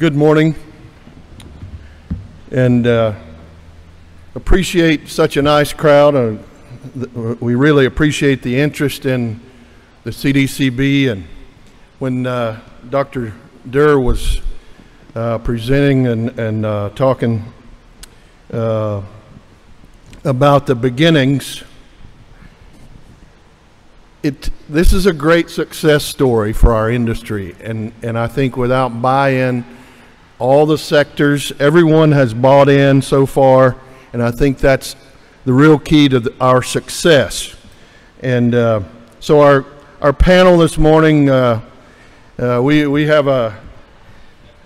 good morning and uh, appreciate such a nice crowd. Uh, we really appreciate the interest in the CDCB. And when uh, Dr. Durr was uh, presenting and, and uh, talking uh, about the beginnings, it, this is a great success story for our industry. And, and I think without buy in, all the sectors, everyone has bought in so far. And I think that's the real key to the, our success. And uh, so, our, our panel this morning, uh, uh, we, we have a,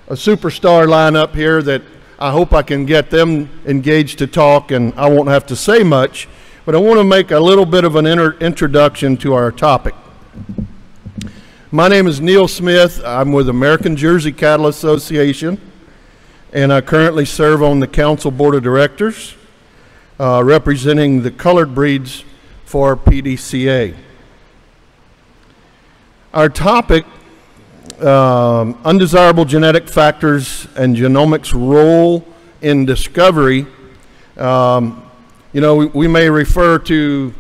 a superstar lineup here that I hope I can get them engaged to talk, and I won't have to say much. But I want to make a little bit of an introduction to our topic. My name is Neil Smith. I'm with American Jersey Cattle Association, and I currently serve on the council board of directors, uh, representing the colored breeds for PDCA. Our topic um, undesirable genetic factors and genomics role in discovery. Um, you know, we, we, may refer to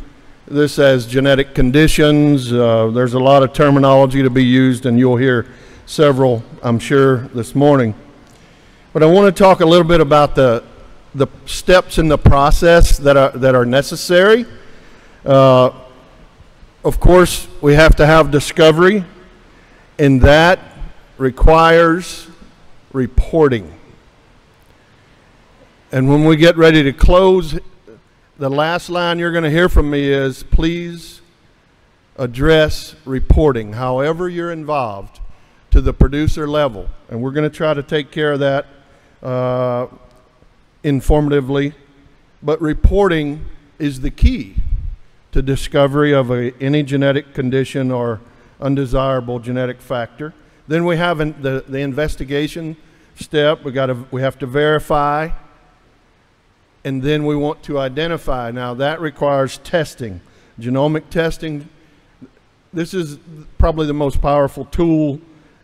this as genetic conditions. Uh, there's a lot of terminology to be used, and you'll hear several, I'm sure, this morning. But I want to talk a little bit about the, the steps in the process that are, that are necessary. Uh, of course, we have to have discovery, and that requires reporting. And when we get ready to close the last line you're going to hear from me is please address reporting, however you're involved, to the producer level. And we're going to try to take care of that uh, informatively. But reporting is the key to discovery of a, any genetic condition or undesirable genetic factor. Then we have the, the investigation step. We, got to, we have to verify and then we want to identify. Now, that requires testing, genomic testing. This is probably the most powerful tool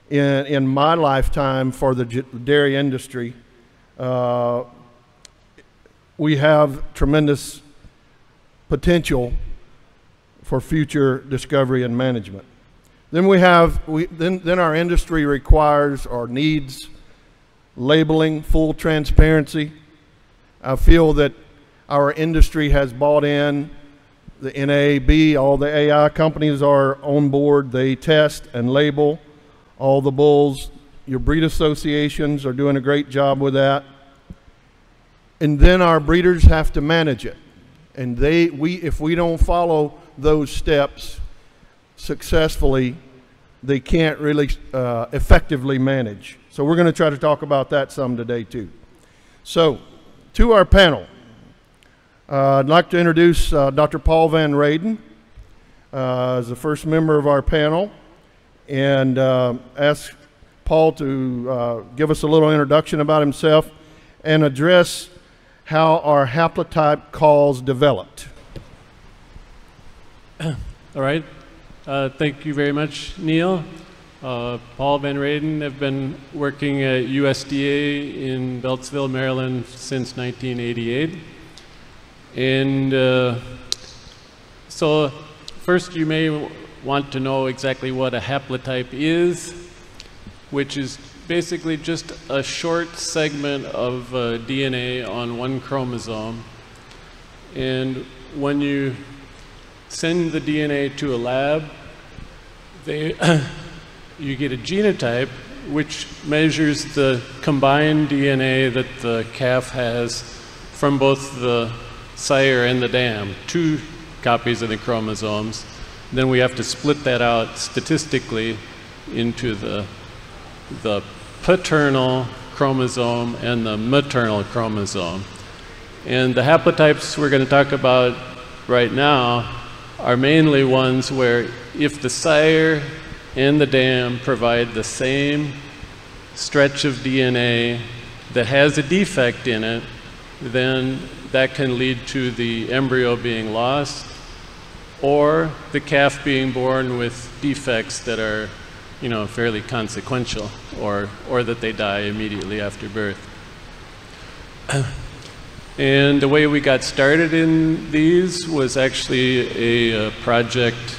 in, in my lifetime for the dairy industry. Uh, we have tremendous potential for future discovery and management. Then we have, we, then, then our industry requires or needs labeling, full transparency, I feel that our industry has bought in the NAB, all the AI companies are on board. They test and label all the bulls. Your breed associations are doing a great job with that. And then our breeders have to manage it. And they, we, if we don't follow those steps successfully, they can't really uh, effectively manage. So we're going to try to talk about that some today too. So to our panel. Uh, I'd like to introduce uh, Dr. Paul VanRaden uh, as the first member of our panel and uh, ask Paul to uh, give us a little introduction about himself and address how our haplotype calls developed. All right. Uh, thank you very much, Neil. Uh, Paul VanRaden. I've been working at USDA in Beltsville, Maryland since 1988. And uh, so, first, you may want to know exactly what a haplotype is, which is basically just a short segment of uh, DNA on one chromosome. And when you send the DNA to a lab, they you get a genotype which measures the combined DNA that the calf has from both the sire and the dam, two copies of the chromosomes. Then we have to split that out statistically into the, the paternal chromosome and the maternal chromosome. And the haplotypes we're going to talk about right now are mainly ones where if the sire and the dam provide the same stretch of DNA that has a defect in it, then that can lead to the embryo being lost or the calf being born with defects that are you know, fairly consequential, or, or that they die immediately after birth. and the way we got started in these was actually a, a project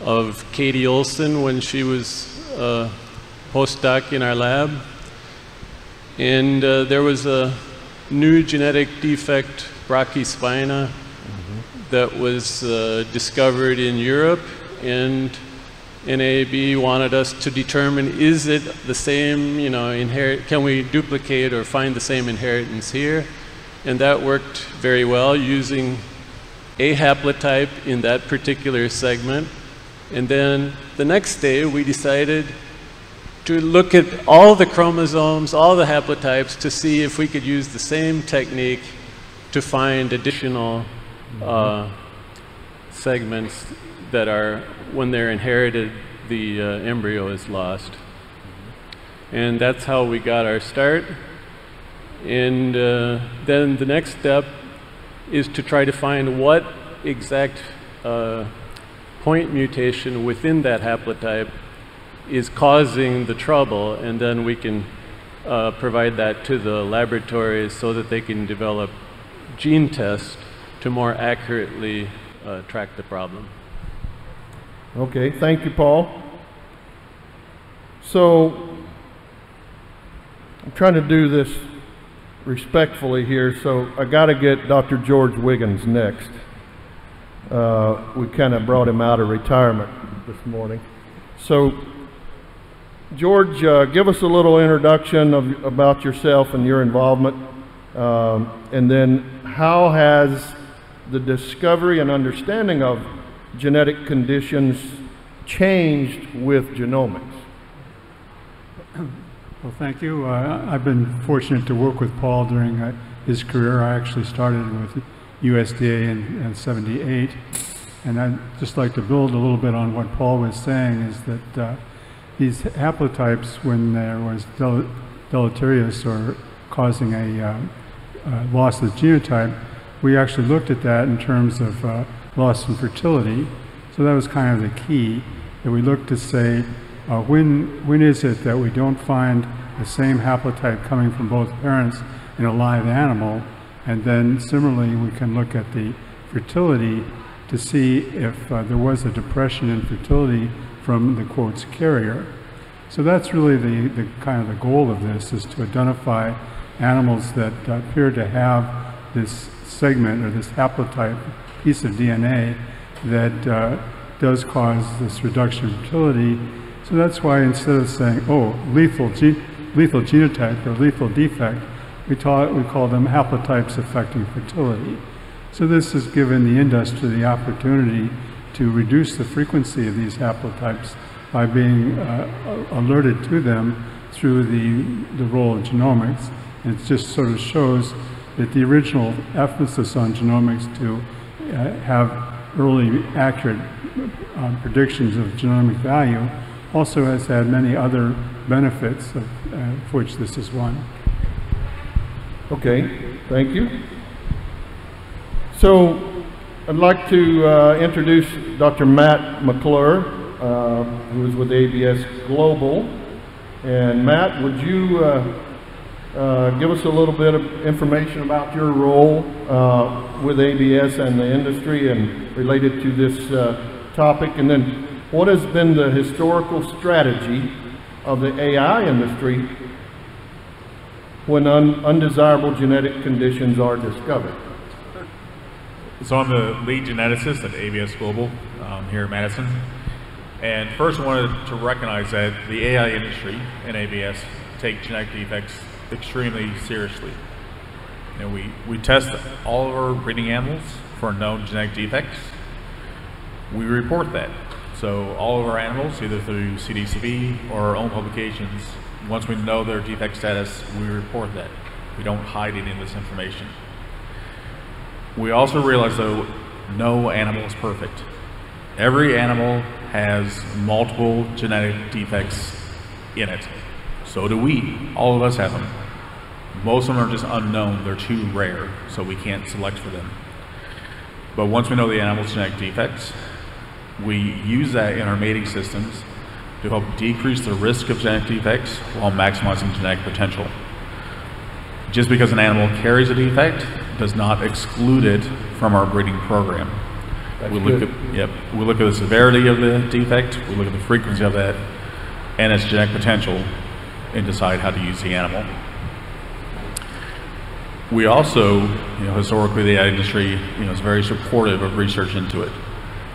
of Katie Olson when she was a postdoc in our lab. And uh, there was a new genetic defect, brachyspina, mm-hmm. that was uh, discovered in Europe. And NAB wanted us to determine is it the same, you know, inherit, can we duplicate or find the same inheritance here? And that worked very well using a haplotype in that particular segment. And then the next day we decided to look at all the chromosomes, all the haplotypes to see if we could use the same technique to find additional uh, segments that are when they're inherited, the uh, embryo is lost. And that's how we got our start. And uh, then the next step is to try to find what exact uh, point mutation within that haplotype is causing the trouble, and then we can uh, provide that to the laboratories so that they can develop gene tests to more accurately uh, track the problem. Okay, thank you, Paul. So, I'm trying to do this respectfully here, so I got to get Dr. George Wiggans next. Uh, we kind of brought him out of retirement this morning. So, George, uh, give us a little introduction of, about yourself and your involvement, um, and then how has the discovery and understanding of genetic conditions changed with genomics? Well, thank you. Uh, I've been fortunate to work with Paul during uh, his career. I actually started with USDA in, in 78. And I'd just like to build a little bit on what Paul was saying is that uh, these haplotypes, when there was del deleterious or causing a uh, uh, loss of genotype, we actually looked at that in terms of uh, loss in fertility. So that was kind of the key that we looked to say, uh, when, when is it that we don't find the same haplotype coming from both parents in a live animal? And then similarly, we can look at the fertility to see if uh, there was a depression in fertility from the quotes carrier. So that's really the, the kind of the goal of this is to identify animals that appear to have this segment or this haplotype piece of DNA that uh, does cause this reduction in fertility. So that's why instead of saying, oh, lethal, lethal genotype or lethal defect, we, we call them haplotypes affecting fertility. So this has given the industry the opportunity to reduce the frequency of these haplotypes by being uh, alerted to them through the, the role of genomics. And it just sort of shows that the original emphasis on genomics to have early accurate uh, predictions of genomic value also has had many other benefits, of, uh, which this is one. Okay, thank you. So I'd like to uh, introduce Dr. Matt McClure, uh, who is with ABS Global. And Matt, would you uh, give us a little bit of information about your role uh, with ABS and the industry and related to this uh, topic, and then what has been the historical strategy of the AI industry when un undesirable genetic conditions are discovered? So I'm the lead geneticist at ABS Global um, here in Madison. And first I wanted to recognize that the AI industry and ABS take genetic defects extremely seriously. Know, we, we test all of our breeding animals for known genetic defects. We report that. So all of our animals, either through CDCB or our own publications, once we know their defect status, we report that. We don't hide any of this information. We also realize though, no animal is perfect. Every animal has multiple genetic defects in it. So do we. All of us have them. Most of them are just unknown. They're too rare, so we can't select for them. But once we know the animal's genetic defects, we use that in our mating systems to help decrease the risk of genetic defects while maximizing genetic potential. Just because an animal carries a defect does not exclude it from our breeding program. That's we look good. at yep, we look at the severity of the defect, we look at the frequency of that, and its genetic potential, and decide how to use the animal. We also, you know, historically the ag industry, you know, is very supportive of research into it,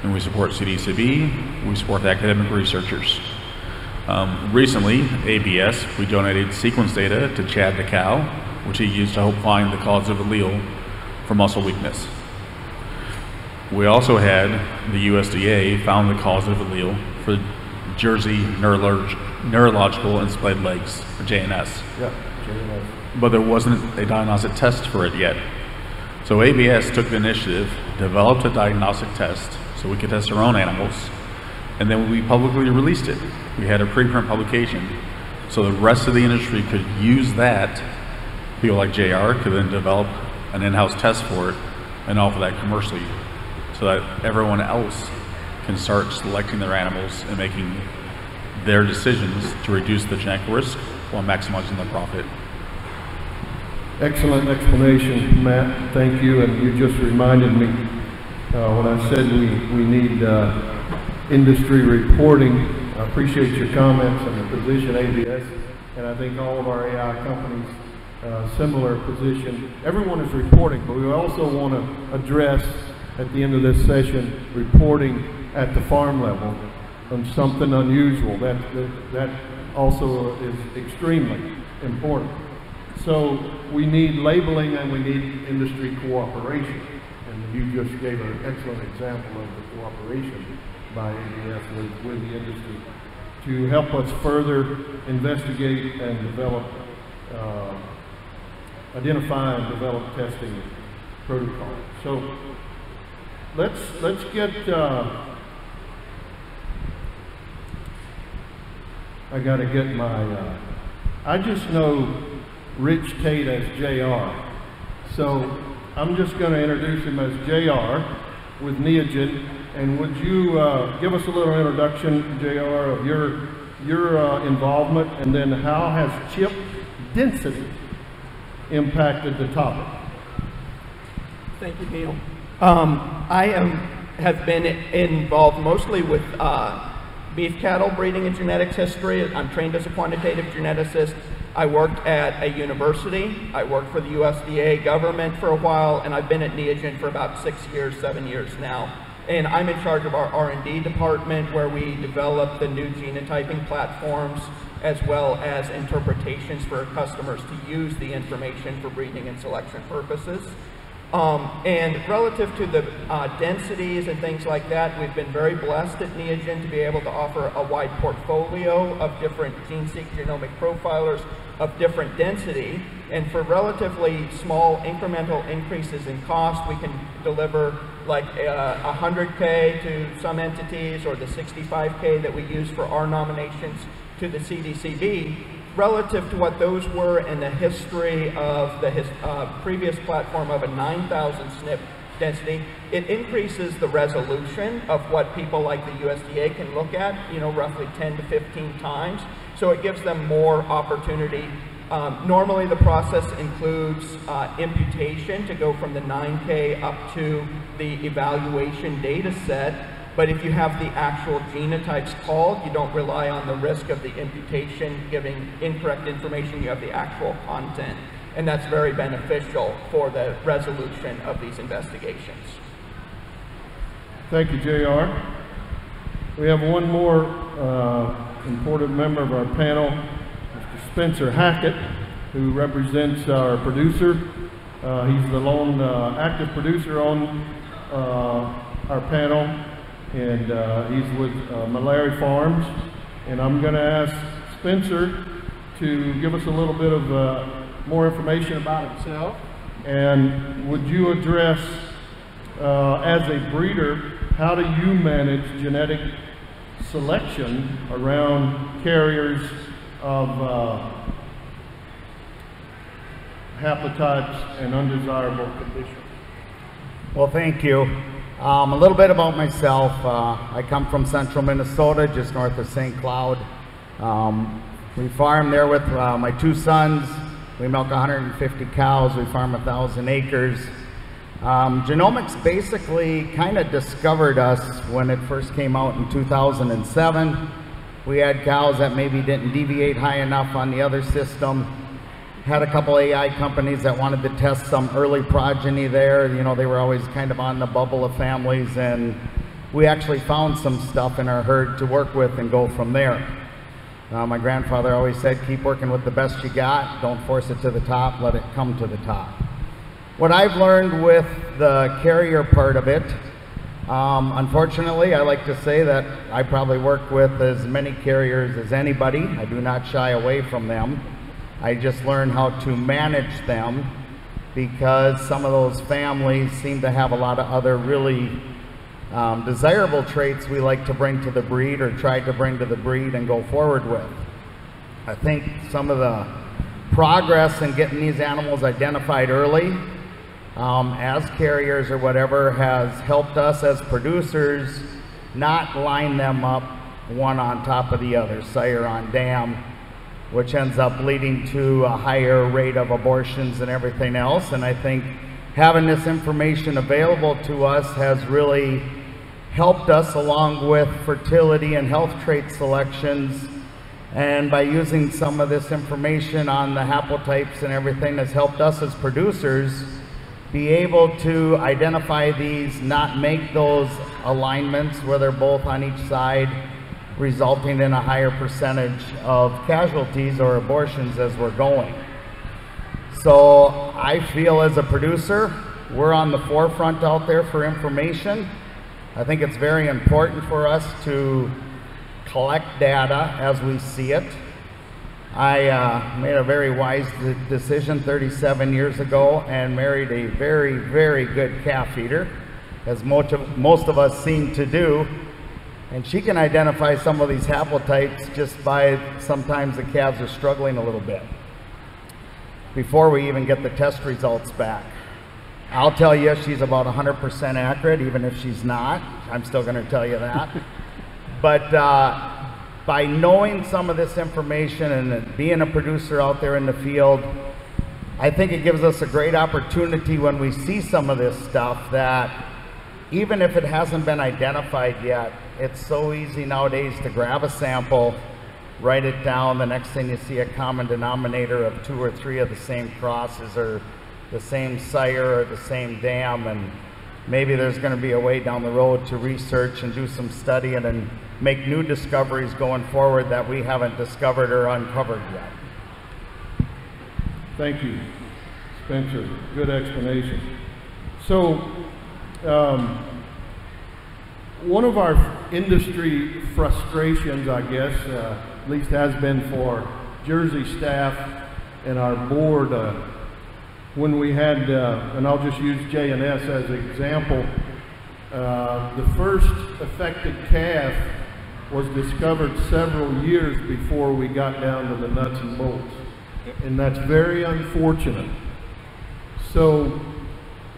and we support CDCB, we support academic researchers. Um, recently, ABS, we donated sequence data to Chad Dechow, which he used to help find the cause of allele for muscle weakness. We also had the USDA found the cause of allele for Jersey neurolog- neurological and legs, or JNS, Yeah. But there wasn't a diagnostic test for it yet. So ABS took the initiative, developed a diagnostic test so we could test our own animals, and then we publicly released it. We had a preprint publication, so the rest of the industry could use that. People like JR could then develop an in-house test for it and offer that commercially, so that everyone else can start selecting their animals and making their decisions to reduce the genetic risk while maximizing the profit. Excellent explanation, Matt. Thank you. And you just reminded me uh, when I said we, we need uh, industry reporting. I appreciate your comments on the position ABS, and I think all of our AI companies, uh, similar position. Everyone is reporting, but we also want to address at the end of this session reporting at the farm level on something unusual. That, that, that also is extremely important. So we need labeling and we need industry cooperation. And you just gave an excellent example of the cooperation by ABS with, with the industry to help us further investigate and develop, uh, identify and develop testing protocols. So let's, let's get, uh, I gotta get my, uh, I just know Rich Tait as JR. So I'm just gonna introduce him as JR with Neogen. And would you, uh, give us a little introduction, JR, of your, your, uh, involvement and then how has chip density impacted the topic? Thank you, Neil. Um, I am, have been involved mostly with uh, beef cattle breeding and genetics history. I'm trained as a quantitative geneticist. I worked at a university. I worked for the USDA government for a while, and I've been at Neogen for about six years, seven years now. And I'm in charge of our R&D department where we develop the new genotyping platforms as well as interpretations for customers to use the information for breeding and selection purposes. Um, and relative to the uh, densities and things like that, we've been very blessed at Neogen to be able to offer a wide portfolio of different GeneSeek genomic profilers of different density. And for relatively small incremental increases in cost, we can deliver like uh, 100K to some entities or the 65K that we use for our nominations to the CDCB relative to what those were in the history of the his, uh, previous platform of a 9,000 SNP density, it increases the resolution of what people like the USDA can look at, you know, roughly 10 to 15 times. So it gives them more opportunity. Um, normally the process includes uh, imputation to go from the 9K up to the evaluation data set. But if you have the actual genotypes called, you don't rely on the risk of the imputation giving incorrect information, you have the actual content. And that's very beneficial for the resolution of these investigations. Thank you, JR. We have one more uh, important member of our panel, Mr. Spencer Hackett, who represents our producer. Uh, he's the lone uh, active producer on uh, our panel, and uh, he's with uh, Malari Farms. And I'm going to ask Spencer to give us a little bit of uh, more information about himself. And would you address, uh, as a breeder, how do you manage genetic selection around carriers of uh, haplotypes and undesirable conditions? Well, thank you. Um, a little bit about myself. Uh, I come from central Minnesota, just north of St. Cloud. Um, we farm there with uh, my two sons. We milk 150 cows. We farm 1,000 acres. Um, genomics basically kind of discovered us when it first came out in 2007. We had cows that maybe didn't deviate high enough on the other system. Had a couple AI companies that wanted to test some early progeny there. You know, they were always kind of on the bubble of families, and we actually found some stuff in our herd to work with and go from there. Uh, my grandfather always said, keep working with the best you got. Don't force it to the top, let it come to the top. What I've learned with the carrier part of it, um, unfortunately, I like to say that I probably work with as many carriers as anybody. I do not shy away from them. I just learned how to manage them because some of those families seem to have a lot of other really um, desirable traits we like to bring to the breed or try to bring to the breed and go forward with. I think some of the progress in getting these animals identified early um, as carriers or whatever has helped us as producers not line them up one on top of the other, sire on dam, which ends up leading to a higher rate of abortions and everything else. And I think having this information available to us has really helped us along with fertility and health trait selections. And by using some of this information on the haplotypes and everything has helped us as producers be able to identify these, not make those alignments where they're both on each side, resulting in a higher percentage of casualties or abortions as we're going. So I feel as a producer, we're on the forefront out there for information. I think it's very important for us to collect data as we see it. I uh, made a very wise decision 37 years ago and married a very, very good calf feeder, as most of, most of us seem to do. And she can identify some of these haplotypes just by sometimes the calves are struggling a little bit before we even get the test results back. I'll tell you she's about 100% accurate, even if she's not. I'm still going to tell you that. but uh, by knowing some of this information and being a producer out there in the field, I think it gives us a great opportunity when we see some of this stuff that even if it hasn't been identified yet, it's so easy nowadays to grab a sample, write it down, the next thing you see a common denominator of two or three of the same crosses or the same sire or the same dam and maybe there's going to be a way down the road to research and do some study and then make new discoveries going forward that we haven't discovered or uncovered yet. Thank you, Spencer. Good explanation. So, um, one of our industry frustrations, I guess, uh, at least has been for Jersey staff and our board, uh, when we had, uh, and I'll just use JNS as an example, uh, the first affected calf was discovered several years before we got down to the nuts and bolts. And that's very unfortunate. So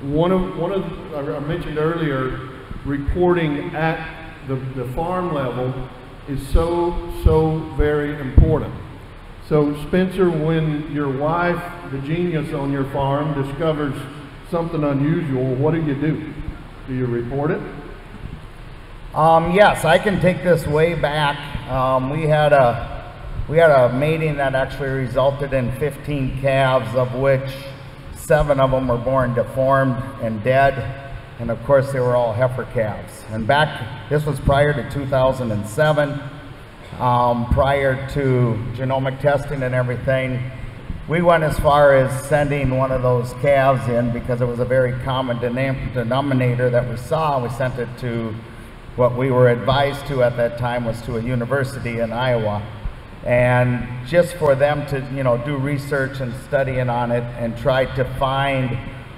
one of, one of I mentioned earlier, reporting at the, the farm level is so, so very important. So Spencer, when your wife, the genius on your farm, discovers something unusual, what do you do? Do you report it? Um, yes, I can take this way back. Um, we had a we had a mating that actually resulted in 15 calves, of which seven of them were born deformed and dead, and of course they were all heifer calves. And back, this was prior to 2007 um, prior to genomic testing and everything, we went as far as sending one of those calves in because it was a very common denominator that we saw. We sent it to what we were advised to at that time was to a university in Iowa. And just for them to, you know, do research and studying on it and try to find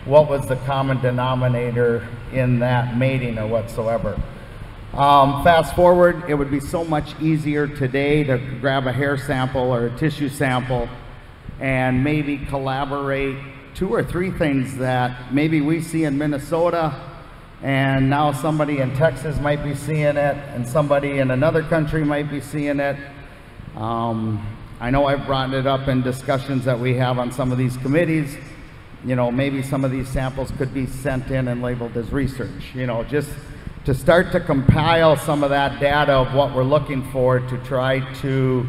what was the common denominator in that mating or whatsoever. Um, fast forward, it would be so much easier today to grab a hair sample or a tissue sample and maybe collaborate two or three things that maybe we see in Minnesota and now somebody in Texas might be seeing it, and somebody in another country might be seeing it. Um, I know I've brought it up in discussions that we have on some of these committees. You know, maybe some of these samples could be sent in and labeled as research. You know, just to start to compile some of that data of what we're looking for to try to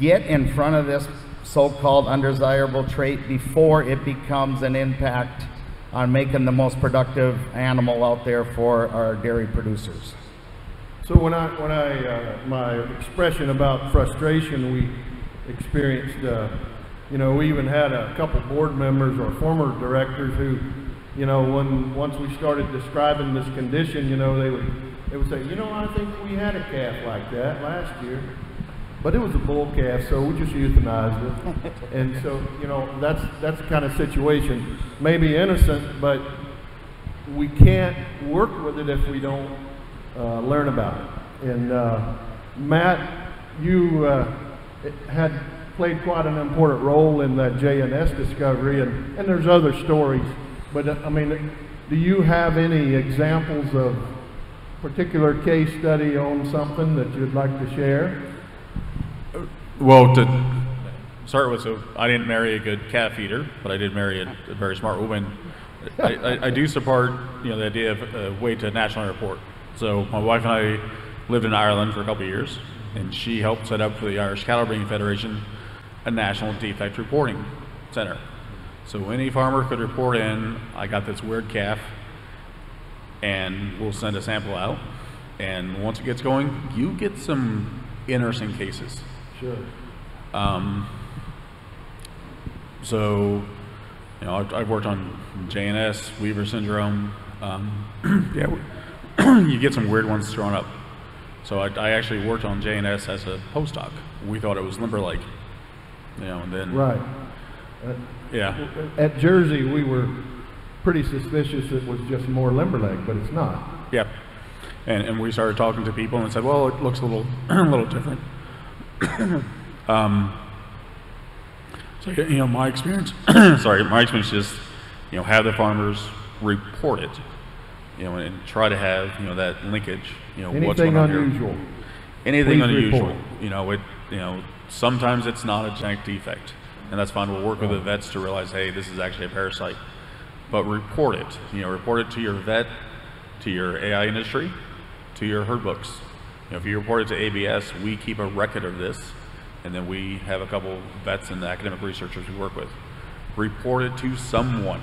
get in front of this so-called undesirable trait before it becomes an impact on making the most productive animal out there for our dairy producers. So when I, when I, uh, my expression about frustration we experienced, uh, you know, we even had a couple board members or former directors who, you know, when, once we started describing this condition, you know, they would, they would say, you know, I think we had a calf like that last year. But it was a bull calf, so we just euthanized it. and so, you know, that's, that's the kind of situation. Maybe innocent, but we can't work with it if we don't uh, learn about it. And uh, Matt, you uh, had played quite an important role in that JNS discovery, and, and there's other stories. But uh, I mean, do you have any examples of particular case study on something that you'd like to share? Well, to start with, so I didn't marry a good calf feeder, but I did marry a, a very smart woman. I, I, I, do support, you know, the idea of a way to a national airport. So my wife and I lived in Ireland for a couple of years, and she helped set up for the Irish Cattle Breeding Federation a national defect reporting center. So any farmer could report in, I got this weird calf, and we'll send a sample out. And once it gets going, you get some interesting cases. Sure. Um, so, you know, I've, I've, worked on JNS, Weaver syndrome. Um, yeah, you get some weird ones thrown up. So I, I, actually worked on JNS as a postdoc. We thought it was limber-leg, you know, and then right. Uh, yeah. At Jersey, we were pretty suspicious it was just more limber-leg, but it's not. Yep. And, and we started talking to people and said, well, it looks a little, a little different. um, so you know, my experience. sorry, my experience is, you know, have the farmers report it, you know, and try to have you know that linkage. You know, anything what's going unusual. Here. Anything Please unusual. Report. You know, it. You know, sometimes it's not a genetic defect, and that's fine. We'll work with the vets to realize, hey, this is actually a parasite. But report it. You know, report it to your vet, to your AI industry, to your herd books know, if you report it to ABS, we keep a record of this, and then we have a couple vets and academic researchers we work with. Report it to someone.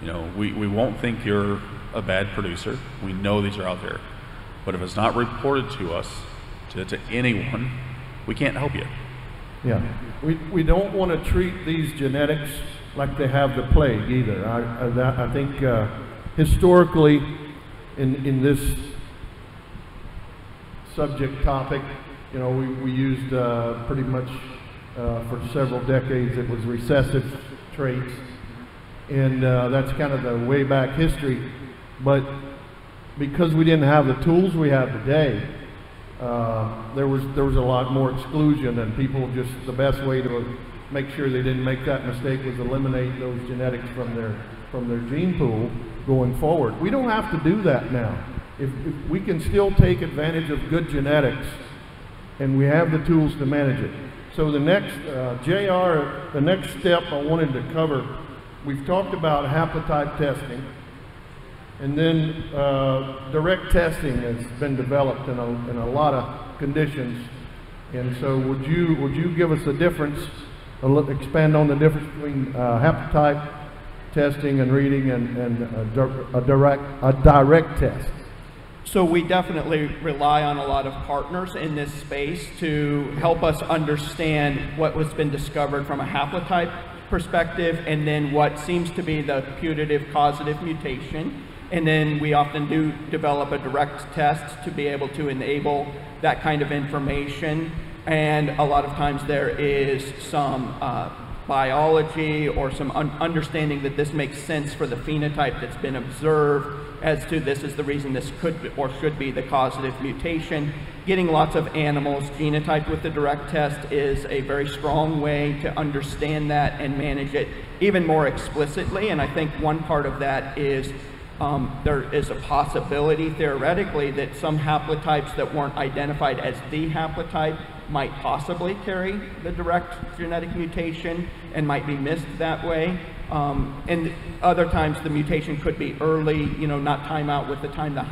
You know, we, we won't think you're a bad producer. We know these are out there. But if it's not reported to us, to, to anyone, we can't help you. Yeah. We, we don't want to treat these genetics like they have the plague either. I, I, that, I think uh, historically in, in this subject topic. You know, we, we used uh, pretty much uh, for several decades, it was recessive traits. And uh, that's kind of the way back history. But because we didn't have the tools we have today, uh, there was there was a lot more exclusion, and people just the best way to make sure they didn't make that mistake was eliminate those genetics from their from their gene pool going forward. We don't have to do that now if, if we can still take advantage of good genetics and we have the tools to manage it. So the next, uh, JR, the next step I wanted to cover, we've talked about haplotype testing, and then uh, direct testing has been developed in a, in a lot of conditions. And so would you, would you give us a difference, expand on the difference between uh, haplotype testing and reading and, and a, a, direct, a direct test? So we definitely rely on a lot of partners in this space to help us understand what has been discovered from a haplotype perspective and then what seems to be the putative causative mutation. And then we often do develop a direct test to be able to enable that kind of information. And a lot of times there is some uh, biology or some un understanding that this makes sense for the phenotype that's been observed as to this is the reason this could or should be the causative mutation. Getting lots of animals genotyped with the direct test is a very strong way to understand that and manage it even more explicitly. And I think one part of that is Um, there is a possibility theoretically that some haplotypes that weren't identified as the haplotype might possibly carry the direct genetic mutation and might be missed that way. Um, and other times the mutation could be early, you know, not time out with the time the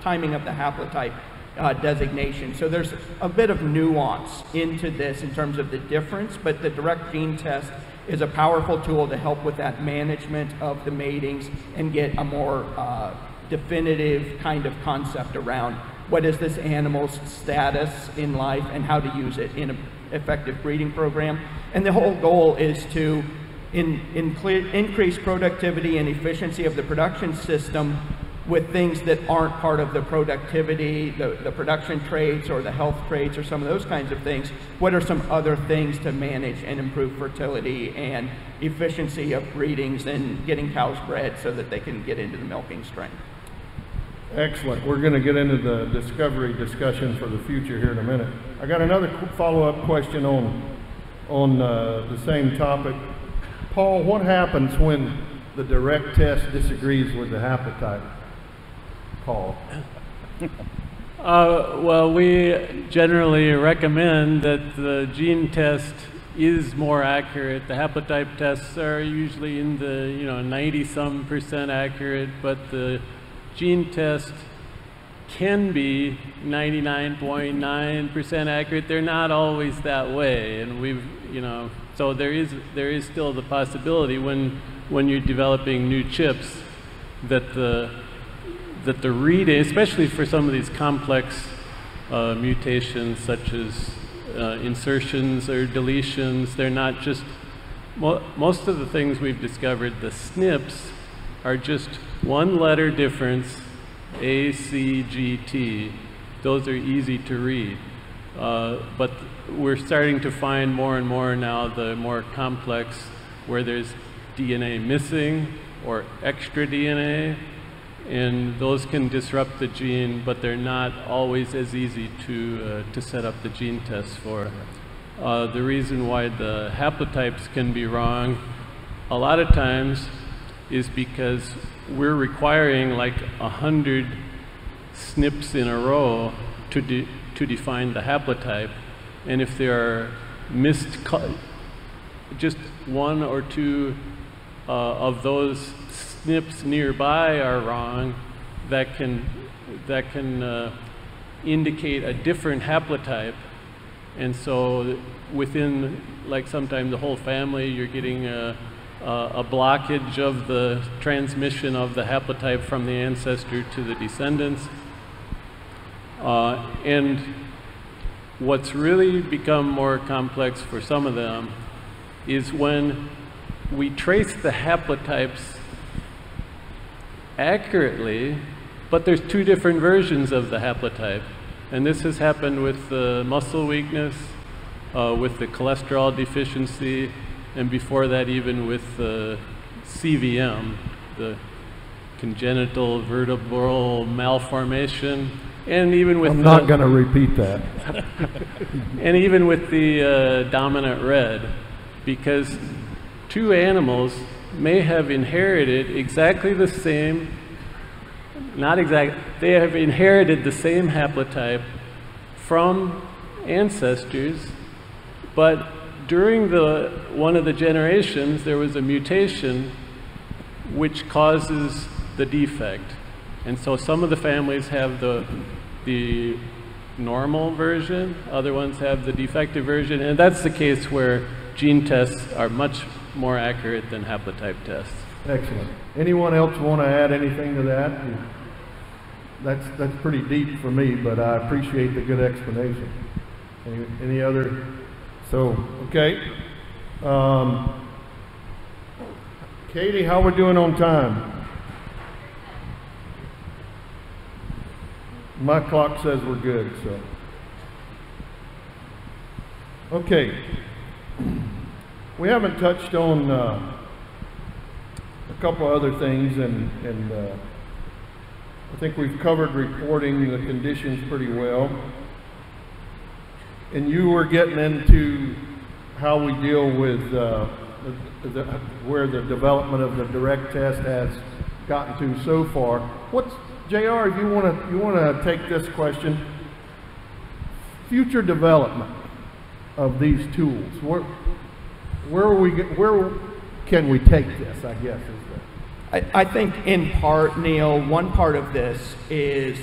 timing of the haplotype uh, designation. So there's a bit of nuance into this in terms of the difference, but the direct gene test is a powerful tool to help with that management of the matings and get a more uh, definitive kind of concept around what is this animal's status in life and how to use it in an effective breeding program. And the whole goal is to in, in increase productivity and efficiency of the production system with things that aren't part of the productivity, the, the production traits or the health traits or some of those kinds of things. What are some other things to manage and improve fertility and efficiency of breedings and getting cows bred so that they can get into the milking strain? Excellent. We're going to get into the discovery discussion for the future here in a minute. I got another follow-up question on on uh, the same topic. Paul, what happens when the direct test disagrees with the haplotype? Paul. Uh, well, we generally recommend that the gene test is more accurate. The haplotype tests are usually in the you know 90 some percent accurate, but the gene test can be 99.9 percent accurate. They're not always that way, and we've you know so there is there is still the possibility when when you're developing new chips that the that the reading, especially for some of these complex uh, mutations such as uh, insertions or deletions, they're not just, mo most of the things we've discovered, the SNPs are just one letter difference, A, C, G, T. Those are easy to read. Uh, but we're starting to find more and more now the more complex where there's DNA missing or extra DNA and those can disrupt the gene, but they're not always as easy to, uh, to set up the gene tests for. Uh, the reason why the haplotypes can be wrong a lot of times is because we're requiring like a hundred SNPs in a row to, de to define the haplotype. And if there are missed, just one or two uh, of those SNPs nearby are wrong, that can, that can uh, indicate a different haplotype. And so within, like sometimes the whole family, you're getting a, a blockage of the transmission of the haplotype from the ancestor to the descendants. Uh, and what's really become more complex for some of them is when we trace the haplotypes accurately, but there's two different versions of the haplotype. And this has happened with the muscle weakness, uh, with the cholesterol deficiency, and before that even with the CVM, the congenital vertebral malformation, and even with I'm not going to repeat that. and even with the uh, dominant red, because two animals may have inherited exactly the same, not exact, they have inherited the same haplotype from ancestors, but during the one of the generations there was a mutation which causes the defect. And so some of the families have the the normal version, other ones have the defective version, and that's the case where gene tests are much more accurate than haplotype tests. Excellent. Anyone else want to add anything to that? That's, that's pretty deep for me, but I appreciate the good explanation. Any, any other? So, okay. Um, Katie, how are we doing on time? My clock says we're good, so. Okay. We haven't touched on uh, a couple other things, and, and uh, I think we've covered reporting the conditions pretty well. And you were getting into how we deal with uh, the, the, where the development of the direct test has gotten to so far. What's Jr. If you want to you want to take this question, future development of these tools. Where where we where can we take this? I guess I, I think in part, Neil, one part of this is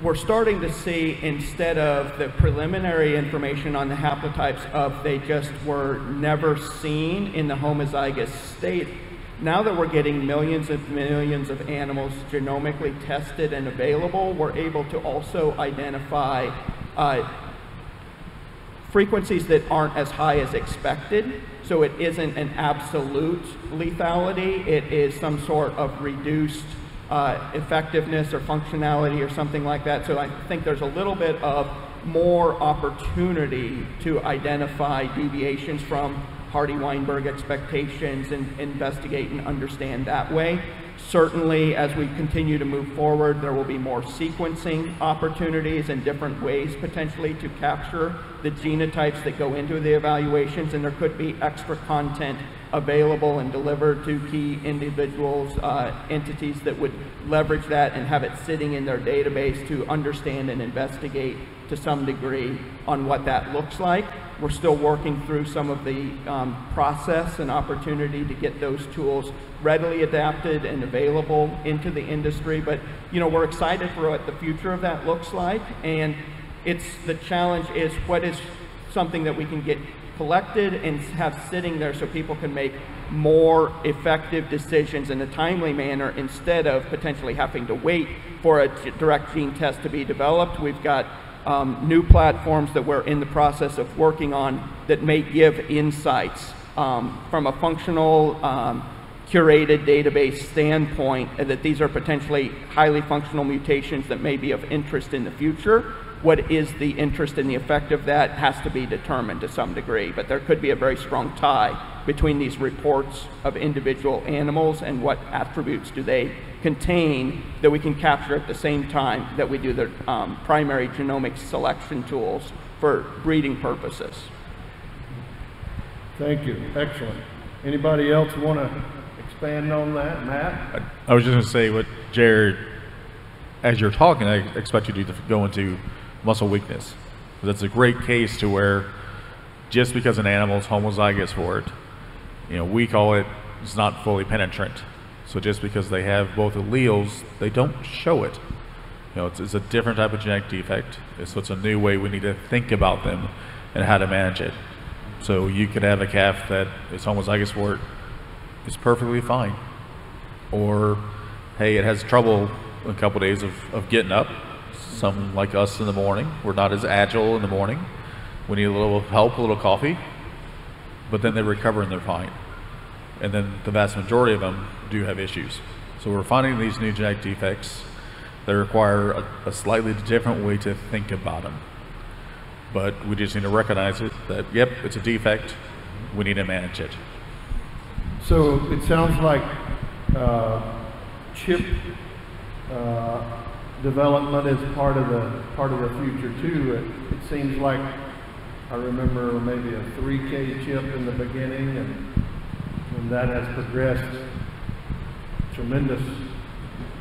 we're starting to see instead of the preliminary information on the haplotypes of they just were never seen in the homozygous state, now that we're getting millions and millions of animals genomically tested and available, we're able to also identify uh, frequencies that aren't as high as expected. So it isn't an absolute lethality, it is some sort of reduced uh, effectiveness or functionality or something like that. So I think there's a little bit of more opportunity to identify deviations from Hardy-Weinberg expectations and investigate and understand that way. Certainly, as we continue to move forward, there will be more sequencing opportunities and different ways potentially to capture the genotypes that go into the evaluations, and there could be extra content available and delivered to key individuals, uh, entities that would leverage that and have it sitting in their database to understand and investigate to some degree on what that looks like. We're still working through some of the um, process and opportunity to get those tools readily adapted and available into the industry. But you know, we're excited for what the future of that looks like, and it's the challenge is what is something that we can get collected and have sitting there so people can make more effective decisions in a timely manner instead of potentially having to wait for a direct gene test to be developed. We've got um, new platforms that we're in the process of working on that may give insights um, from a functional, um, curated database standpoint, and that these are potentially highly functional mutations that may be of interest in the future. What is the interest and the effect of that has to be determined to some degree, but there could be a very strong tie between these reports of individual animals and what attributes do they contain that we can capture at the same time that we do the um, primary genomic selection tools for breeding purposes. Thank you. Excellent. Anybody else want to expand on that, Matt? I was just going to say what Jared, as you're talking, I expect you to go into muscle weakness. That's a great case to where just because an animal is homozygous for it, you know, we call it it's not fully penetrant. So just because they have both alleles, they don't show it. You know, it's, it's a different type of genetic defect. So it's a new way we need to think about them and how to manage it. So you could have a calf that is homozygous for it, it's perfectly fine. Or, hey, it has trouble a couple days of, of getting up. Some like us in the morning, we're not as agile in the morning. We need a little help, a little coffee, but then they recover and they're fine. And then the vast majority of them do have issues. So we're finding these new genetic defects that require a, a slightly different way to think about them. But we just need to recognize it that, yep, it's a defect. We need to manage it. So it sounds like uh, chip uh, development is part of the part of the future too. It, it seems like I remember maybe a 3K chip in the beginning, and, and that has progressed. Tremendous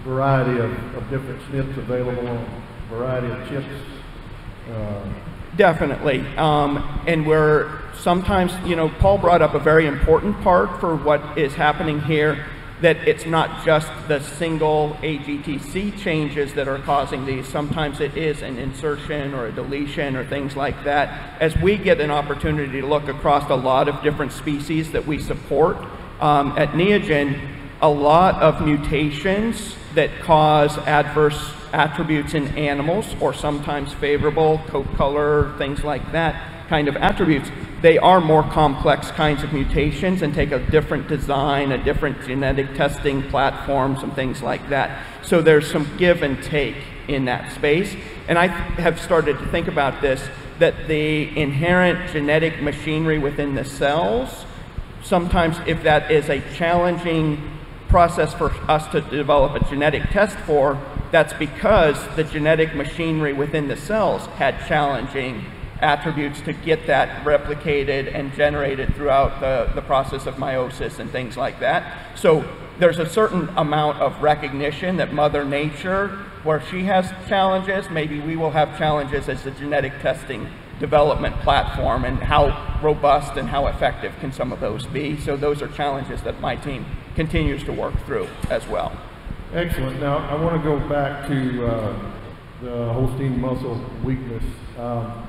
variety of, of different SNPs available variety of chips. Uh, Definitely. Um, and we're sometimes, you know, Paul brought up a very important part for what is happening here that it's not just the single AGTC changes that are causing these. Sometimes it is an insertion or a deletion or things like that. As we get an opportunity to look across a lot of different species that we support um, at Neogen, a lot of mutations that cause adverse attributes in animals or sometimes favorable coat color, things like that kind of attributes, they are more complex kinds of mutations and take a different design, a different genetic testing platform, some things like that. So there's some give and take in that space. And I have started to think about this that the inherent genetic machinery within the cells, sometimes if that is a challenging process for us to develop a genetic test for, that's because the genetic machinery within the cells had challenging attributes to get that replicated and generated throughout the, the process of meiosis and things like that. So there's a certain amount of recognition that Mother Nature, where she has challenges, maybe we will have challenges as a genetic testing development platform, and how robust and how effective can some of those be. So those are challenges that my team continues to work through as well. Excellent. Now, I want to go back to uh, the Holstein muscle weakness. Um,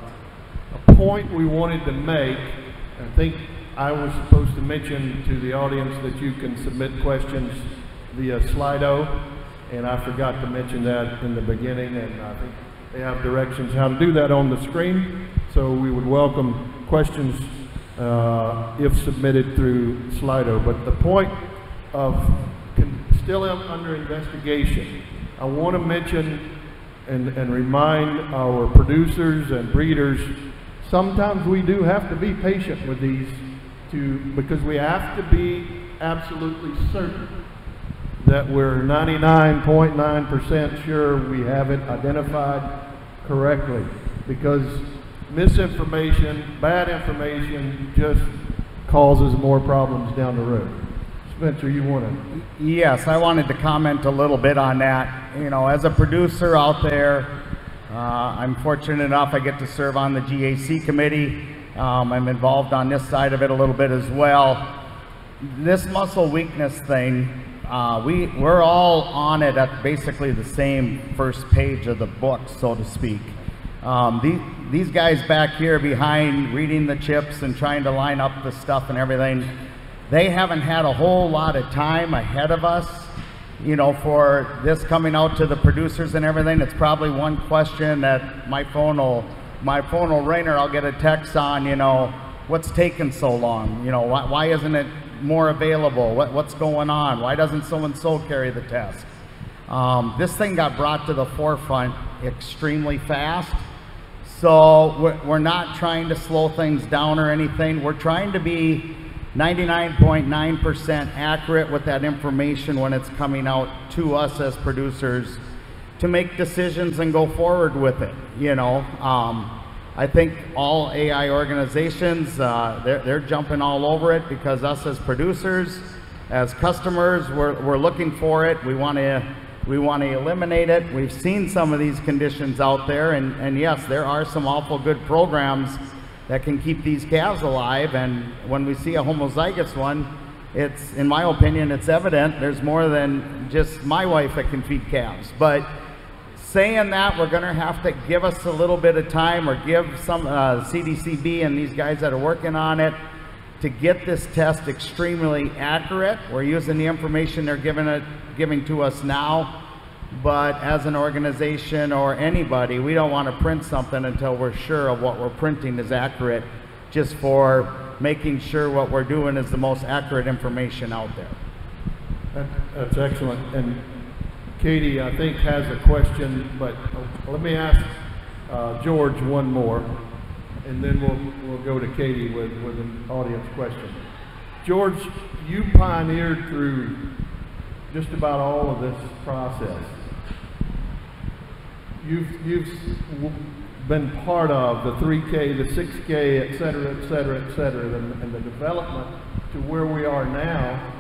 point we wanted to make, I think I was supposed to mention to the audience that you can submit questions via Slido, and I forgot to mention that in the beginning, and I think they have directions how to do that on the screen. So we would welcome questions uh, if submitted through Slido. But the point of still under investigation, I want to mention and, and remind our producers and breeders, sometimes we do have to be patient with these to, because we have to be absolutely certain that we're 99.9% sure we have it identified correctly. Because misinformation, bad information just causes more problems down the road. Spencer, you want to? Yes, I wanted to comment a little bit on that. You know, as a producer out there, uh, I'm fortunate enough I get to serve on the GAC committee. Um, I'm involved on this side of it a little bit as well. This muscle weakness thing, uh, we, we're all on it at basically the same first page of the book, so to speak. Um, these, these guys back here behind reading the chips and trying to line up the stuff and everything, they haven't had a whole lot of time ahead of us, you know, for this coming out to the producers and everything. It's probably one question that my phone will, my phone will ring or I'll get a text on, you know, what's taking so long? You know, why, why isn't it more available? What, what's going on? Why doesn't so-and-so carry the test? Um, this thing got brought to the forefront extremely fast. So we're, we're not trying to slow things down or anything. We're trying to be 99.9% accurate with that information when it's coming out to us as producers to make decisions and go forward with it. You know, um, I think all AI organizations, uh, they're, they're jumping all over it because us as producers, as customers, we're, we're looking for it. We want to we want to eliminate it. We've seen some of these conditions out there, and, and yes, there are some awful good programs that can keep these calves alive. And when we see a homozygous one, it's, in my opinion, it's evident there's more than just my wife that can feed calves. But saying that, we're going to have to give us a little bit of time or give some uh, CDCB and these guys that are working on it to get this test extremely accurate. We're using the information they're giving, it, giving to us now. But as an organization or anybody, we don't want to print something until we're sure of what we're printing is accurate, just for making sure what we're doing is the most accurate information out there. That, that's excellent. And Katie, I think, has a question, but uh, let me ask uh, George one more, and then we'll, we'll go to Katie with, with an audience question. George, you pioneered through just about all of this process. You've, you've been part of the 3K, the 6K, et cetera, et cetera, et cetera, and, and the development to where we are now.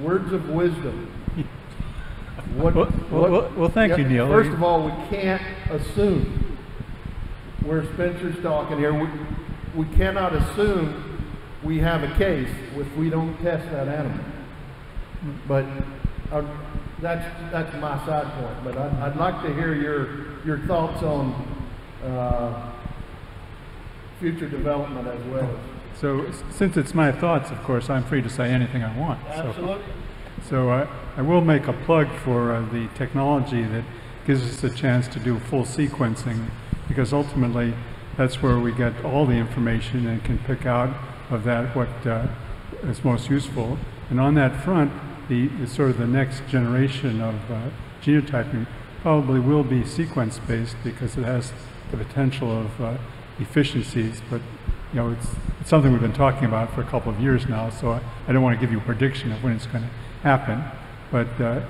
Words of wisdom. What, Well- well- well- well, thank you, Neil. First of all, we can't assume. Where Spencer's talking here, we, we cannot assume we have a case if we don't test that animal. But uh, that's, that's my side point. But I'd, I'd like to hear your, your thoughts on uh, future development as well. So since it's my thoughts, of course, I'm free to say anything I want. So- Absolutely. So I, I will make a plug for uh, the technology that gives us a chance to do full sequencing because ultimately that's where we get all the information and can pick out of that what uh, is most useful. And on that front, the, the sort of the next generation of uh, genotyping probably will be sequence based because it has the potential of uh, efficiencies, but you know, it's, it's something we've been talking about for a couple of years now, so I, I don't want to give you a prediction of when it's going to happen. But uh,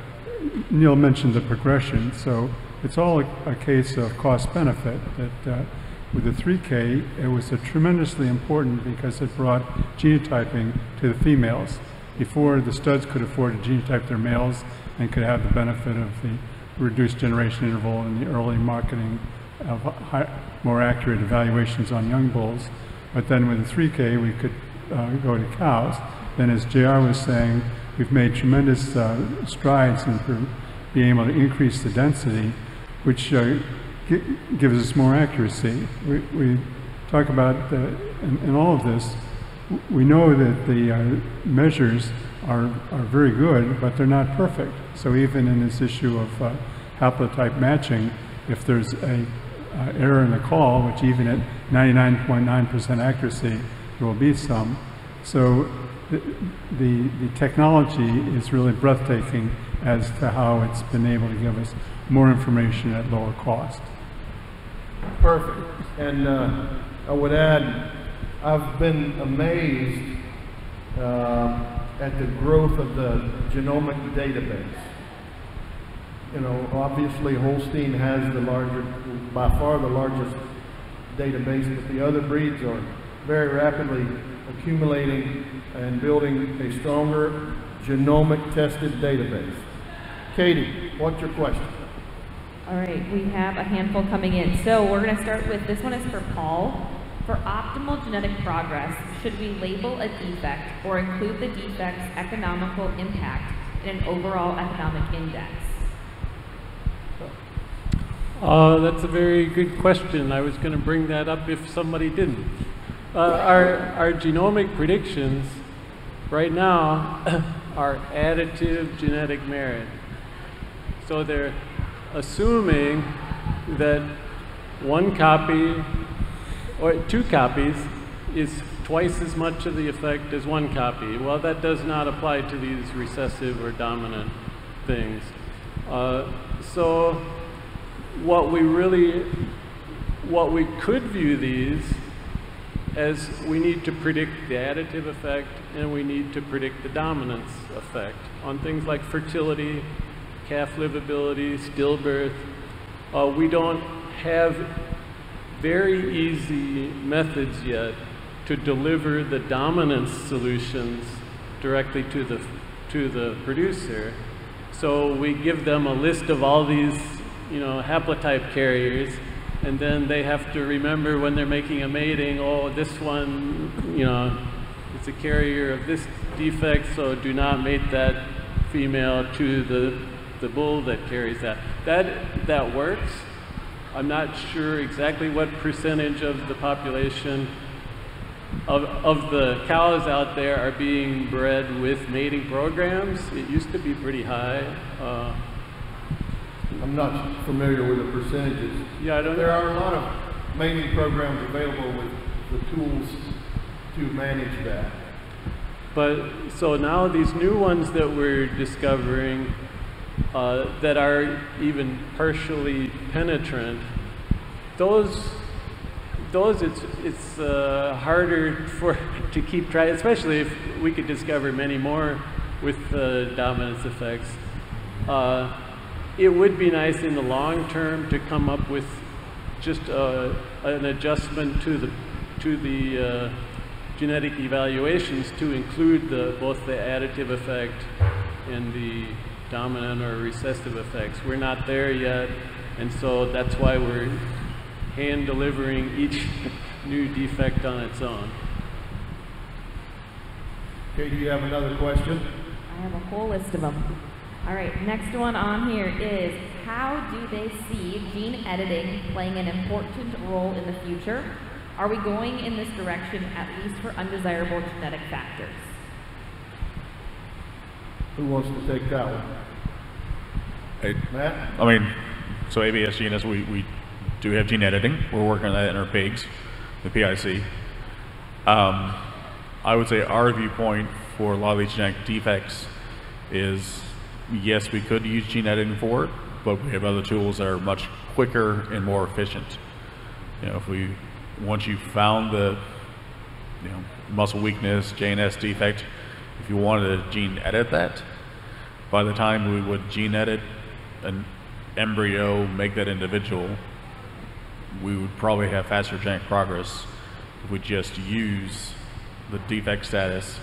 Neil mentioned the progression, so it's all a, a case of cost benefit. That uh, with the 3K, it was tremendously important because it brought genotyping to the females. Before the studs could afford to genotype their males and could have the benefit of the reduced generation interval and the early marketing of high, more accurate evaluations on young bulls. But then with the 3K, we could uh, go to cows. Then, as JR was saying, we've made tremendous uh, strides in being able to increase the density, which uh, gives us more accuracy. We, we talk about the, in, in all of this, we know that the uh, measures are, are very good, but they're not perfect. So even in this issue of uh, haplotype matching, if there's a uh, error in the call, which even at 99.9% accuracy, there will be some. So the, the, the technology is really breathtaking as to how it's been able to give us more information at lower cost. Perfect. And uh, I would add, I've been amazed uh, at the growth of the genomic database. You know, obviously Holstein has the larger, by far the largest database, but the other breeds are very rapidly accumulating and building a stronger genomic tested database. Katie, what's your question? All right, we have a handful coming in. So we're going to start with this one is for Paul. For optimal genetic progress, should we label a defect or include the defect's economical impact in an overall economic index? Uh, that's a very good question. I was going to bring that up if somebody didn't. Uh, our, our genomic predictions right now are additive genetic merit. So they're assuming that one copy or two copies is twice as much of the effect as one copy. Well, that does not apply to these recessive or dominant things. Uh, so what we really, what we could view these as we need to predict the additive effect and we need to predict the dominance effect on things like fertility, calf livability, stillbirth. Uh, we don't have very easy methods yet to deliver the dominance solutions directly to the, to the producer. So we give them a list of all these, you know, haplotype carriers, and then they have to remember when they're making a mating, oh, this one, you know, it's a carrier of this defect, so do not mate that female to the, the bull that carries that. That, that works. I'm not sure exactly what percentage of the population of, of the cows out there are being bred with mating programs. It used to be pretty high. Uh, I'm not familiar with the percentages. yeah, I don't There know. are a lot of mating programs available with the tools to manage that. But so now these new ones that we're discovering uh, that are even partially penetrant, those those it's it's uh, harder for to keep track, especially if we could discover many more with uh, dominance effects. Uh, it would be nice in the long term to come up with just uh, an adjustment to the to the uh, genetic evaluations to include the, both the additive effect and the dominant or recessive effects. We're not there yet, and so that's why we're hand delivering each new defect on its own. Okay, do you have another question? I have a whole list of them. All right, next one on here is how do they see gene editing playing an important role in the future? Are we going in this direction at least for undesirable genetic factors? Who wants to take that one? I, Matt? I mean, so ABS genus, we, we do have gene editing. We're working on that in our pigs, the PIC. Um, I would say our viewpoint for a lot of these genetic defects is yes, we could use gene editing for it, but we have other tools that are much quicker and more efficient. You know, if we once you found the you know muscle weakness, JNS defect, if you wanted to gene edit that, by the time we would gene edit an embryo, make that individual, we would probably have faster genetic progress if we just use the defect status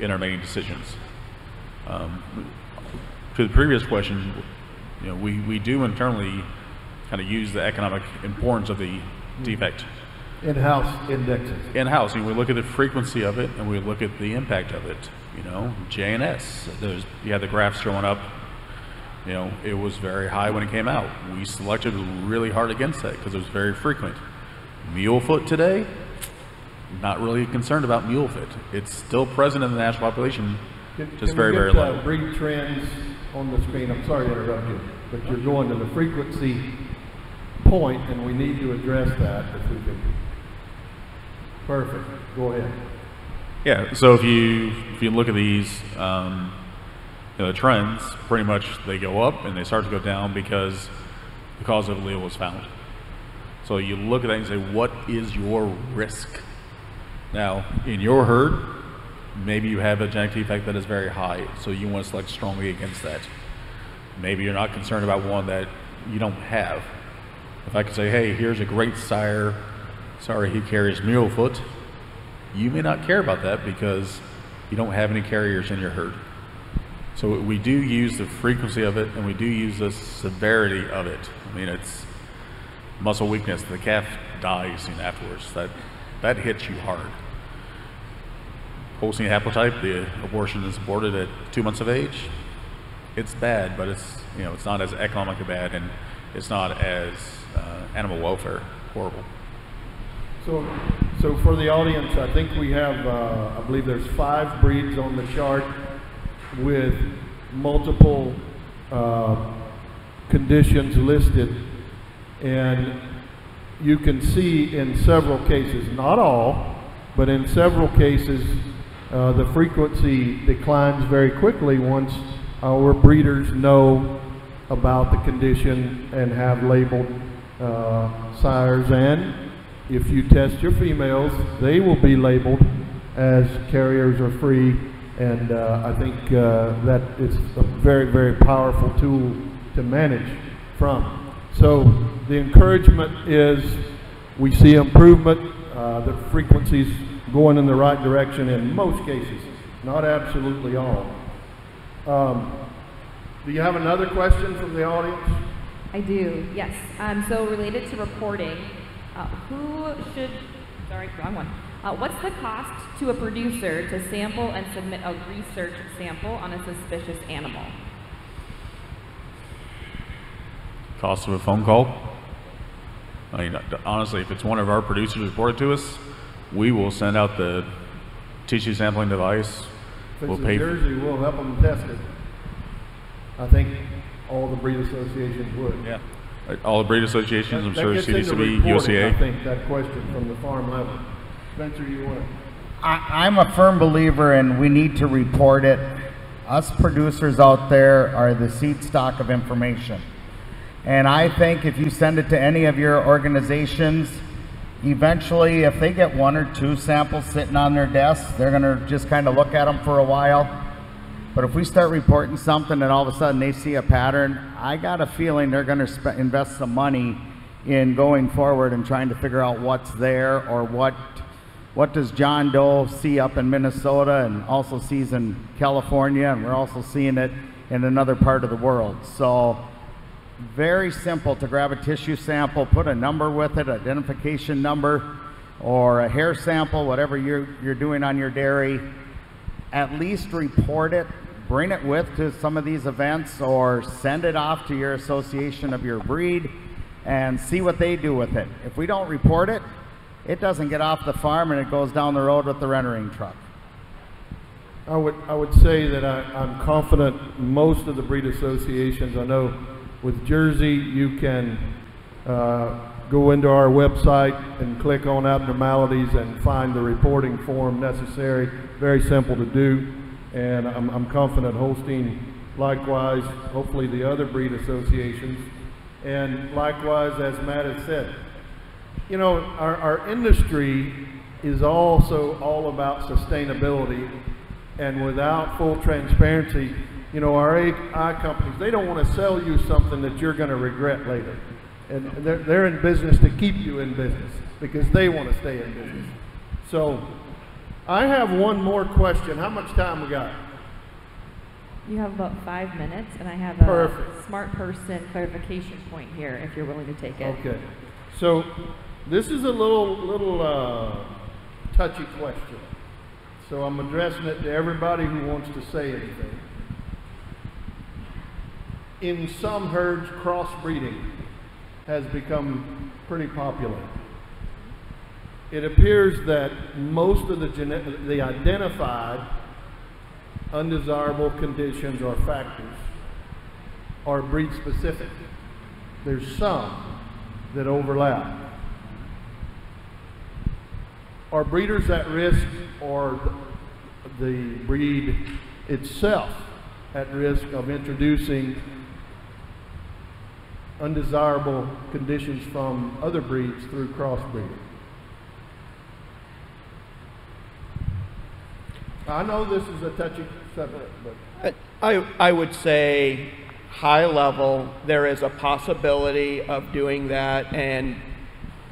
in our making decisions. Um, to the previous question, you know, we, we do internally kind of use the economic importance of the defect In-house indexes. in-house. And we look at the frequency of it, and we look at the impact of it. You know, JNS. There's you had the graphs showing up. You know, it was very high when it came out. We selected really hard against that because it was very frequent. Mulefoot today, not really concerned about mulefoot. It's still present in the national population, Can- just can very, very low. Breed trends on the screen. I'm sorry to interrupt you, but you're going to the frequency point, and we need to address that if we could. Perfect. Go ahead. Yeah. So if you if you look at these, um, you know, the trends, pretty much they go up and they start to go down because the cause of allele was found. So you look at that and say, what is your risk? Now, in your herd, maybe you have a genetic defect that is very high, so you want to select strongly against that. Maybe you're not concerned about one that you don't have. If I could say, hey, here's a great sire, sorry, he carries mulefoot, you may not care about that because you don't have any carriers in your herd. So we do use the frequency of it and we do use the severity of it. I mean, it's muscle weakness. The calf dies you know, afterwards. That, that hits you hard. Holstein haplotype, the abortion is aborted at two months of age. It's bad, but it's, you know, it's not as economically bad and it's not as uh, animal welfare horrible. So, so for the audience, I think we have, uh, I believe there's five breeds on the chart with multiple uh, conditions listed. And you can see in several cases, not all, but in several cases, uh, the frequency declines very quickly once our breeders know about the condition and have labeled uh, sires. And if you test your females, they will be labeled as carriers or free. And uh, I think uh, that it's a very, very powerful tool to manage from. So the encouragement is we see improvement. Uh, the frequencies going in the right direction in most cases, not absolutely all. Um, do you have another question from the audience? I do, yes. Um, so related to reporting, uh, who should, sorry, wrong one. Uh, what's the cost to a producer to sample and submit a research sample on a suspicious animal? Cost of a phone call? I mean, honestly, if it's one of our producers reported to us, we will send out the tissue sampling device. If We'll it's in pay. Jersey, we'll help them test it. I think all the breed associations would. Yeah. All the breed associations, I'm That- sure that gets into CDCB, reporting, I USDA. think, that question from the farm level. Spencer, you want to? I, I'm a firm believer in we need to report it. Us producers out there are the seed stock of information. And I think if you send it to any of your organizations, eventually, if they get one or two samples sitting on their desk, they're going to just kind of look at them for a while. But if we start reporting something and all of a sudden they see a pattern, I got a feeling they're going to invest some money in going forward and trying to figure out what's there or what what does John Doe see up in Minnesota and also sees in California, and we're also seeing it in another part of the world. So very simple to grab a tissue sample, put a number with it, identification number, or a hair sample, whatever you're, you're doing on your dairy. At least report it, bring it with to some of these events, or send it off to your association of your breed and see what they do with it. If we don't report it, it doesn't get off the farm and it goes down the road with the rendering truck. I would, I would say that I, I'm confident most of the breed associations, I know with Jersey, you can uh, go into our website and click on abnormalities and find the reporting form necessary. Very simple to do. And I'm, I'm confident Holstein likewise, hopefully the other breed associations. And likewise, as Matt has said, you know, our, our industry is also all about sustainability, and without full transparency, you know, our AI companies, they don't want to sell you something that you're going to regret later. And they're, they're in business to keep you in business because they want to stay in business. So I have one more question. How much time we got? You have about five minutes, and I have a Perfect. smart person clarification point here, if you're willing to take it. Okay. So this is a little, little uh, touchy question. So I'm addressing it to everybody who wants to say anything. In some herds, crossbreeding has become pretty popular. It appears that most of the, the identified undesirable conditions or factors are breed specific. There's some that overlap. Are breeders at risk or the breed itself at risk of introducing undesirable conditions from other breeds through crossbreeding? I know this is a touchy subject, but I, I would say, high level, there is a possibility of doing that, and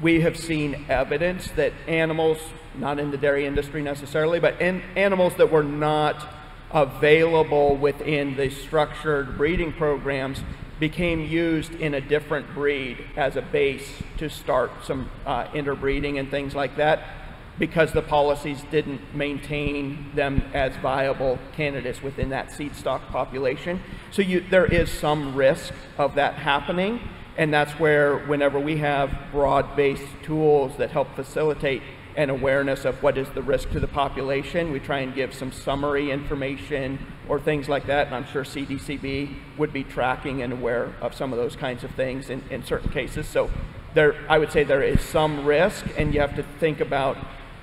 we have seen evidence that animals, not in the dairy industry necessarily, but in animals that were not available within the structured breeding programs became used in a different breed as a base to start some uh, interbreeding and things like that because the policies didn't maintain them as viable candidates within that seed stock population. So you, there is some risk of that happening, and that's where whenever we have broad-based tools that help facilitate an awareness of what is the risk to the population, we try and give some summary information or things like that, and I'm sure CDCB would be tracking and aware of some of those kinds of things in, in certain cases. So there, I would say there is some risk, and you have to think about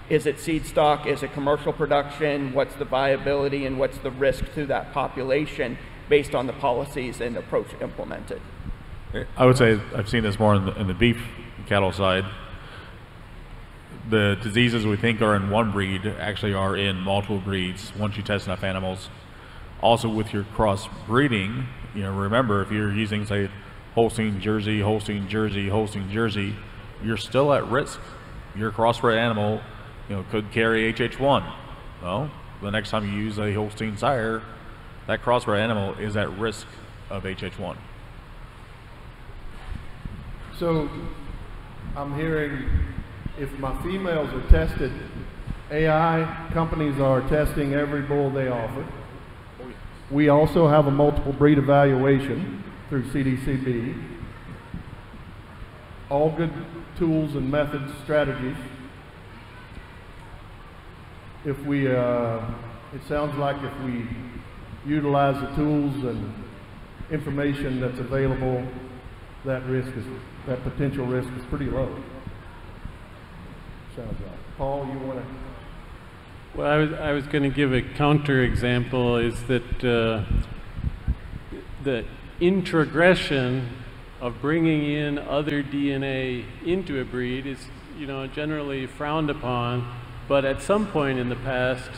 is it seed stock? Is it commercial production? What's the viability and what's the risk to that population based on the policies and approach implemented? I would say I've seen this more in the, in the beef cattle side. The diseases we think are in one breed actually are in multiple breeds once you test enough animals. Also, with your cross breeding, you know, remember if you're using, say, Holstein Jersey, Holstein Jersey, Holstein Jersey, you're still at risk. Your crossbred animal, you know, could carry HH1. Well, the next time you use a Holstein sire, that crossbred animal is at risk of HH1. So I'm hearing if my females are tested, AI companies are testing every bull they offer. We also have a multiple breed evaluation through CDCB. All good tools and methods, strategies. If we, uh, it sounds like if we utilize the tools and information that's available, that risk is, that potential risk is pretty low. Sounds like. Paul, you want to? Well, I was, I was going to give a counter example is that uh, the introgression of bringing in other DNA into a breed is, you know, generally frowned upon. But at some point in the past,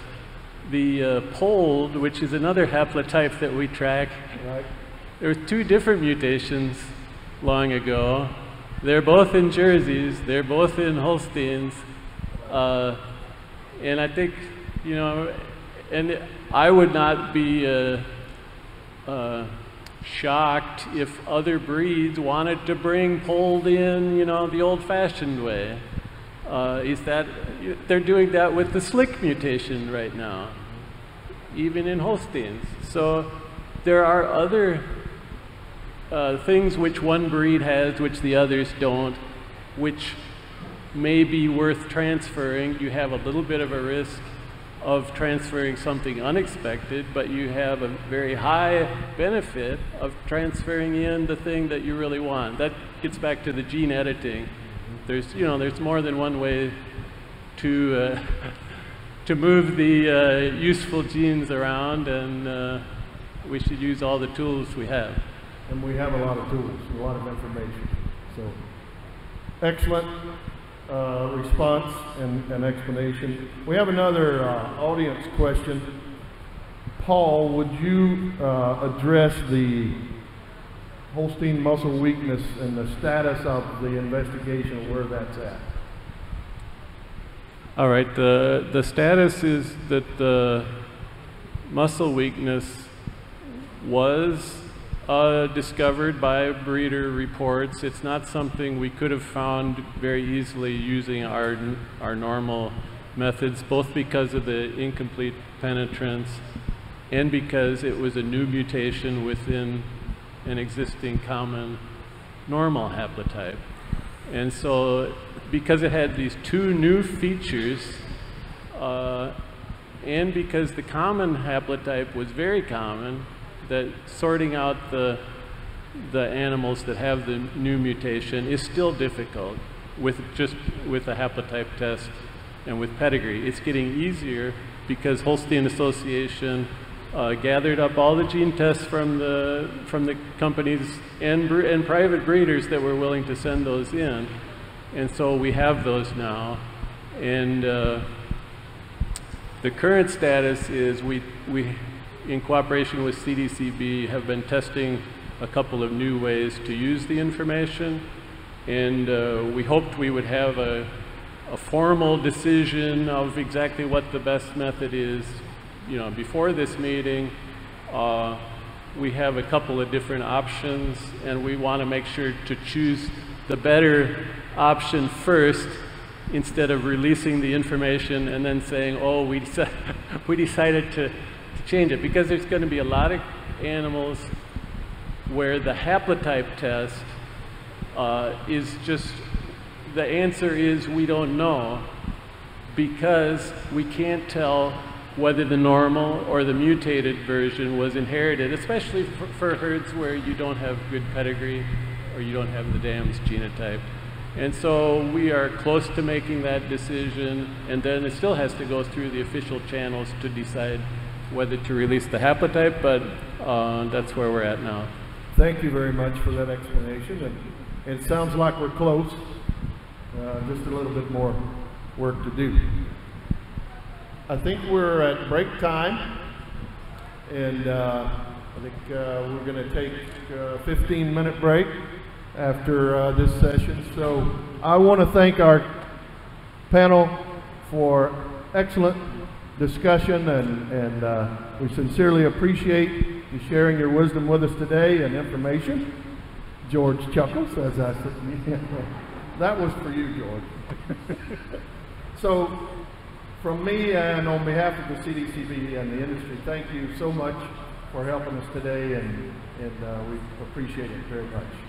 the uh, polled, which is another haplotype that we track, Right. there were two different mutations long ago. They're both in jerseys. They're both in Holsteins. Uh, and I think, you know, and I would not be uh, uh, shocked if other breeds wanted to bring polled in, you know, the old-fashioned way. Uh, is that they're doing that with the slick mutation right now, even in Holsteins. So there are other uh, things which one breed has, which the others don't, which may be worth transferring. You have a little bit of a risk of transferring something unexpected, but you have a very high benefit of transferring in the thing that you really want. That gets back to the gene editing. There's, you know, there's more than one way to uh, to move the uh, useful genes around, and uh, we should use all the tools we have. And we have a lot of tools, a lot of information. So, excellent uh, response and, and explanation. We have another uh, audience question. Paul, would you uh, address the Holstein muscle weakness and the status of the investigation, where that's at? All right, the, the status is that the muscle weakness was uh, discovered by breeder reports. It's not something we could have found very easily using our, our normal methods, both because of the incomplete penetrance and because it was a new mutation within an existing common normal haplotype. And so, because it had these two new features, uh, and because the common haplotype was very common, that sorting out the, the animals that have the new mutation is still difficult with just with a haplotype test and with pedigree. It's getting easier because Holstein Association uh, gathered up all the gene tests from the from the companies and and private breeders that were willing to send those in, and so we have those now, and uh, the current status is we we in cooperation with CDCB have been testing a couple of new ways to use the information, and uh, we hoped we would have a a formal decision of exactly what the best method is you know, before this meeting, uh, we have a couple of different options and we want to make sure to choose the better option first instead of releasing the information and then saying, oh, we, we decided to, to change it. Because there's going to be a lot of animals where the haplotype test uh, is just, the answer is we don't know because we can't tell whether the normal or the mutated version was inherited, especially for, for, herds where you don't have good pedigree or you don't have the dams genotype. And so we are close to making that decision, and then it still has to go through the official channels to decide whether to release the haplotype, but uh, that's where we're at now. Thank you very much for that explanation. And it sounds like we're close. Uh, just a little bit more work to do. I think we're at break time, and uh, I think uh, we're going to take a 15 minute break after uh, this session. So I want to thank our panel for excellent discussion, and, and uh, we sincerely appreciate you sharing your wisdom with us today and information. George chuckles as I said, that was for you, George. so from me and on behalf of the CDCB and the industry, thank you so much for helping us today, and, and uh, we appreciate it very much.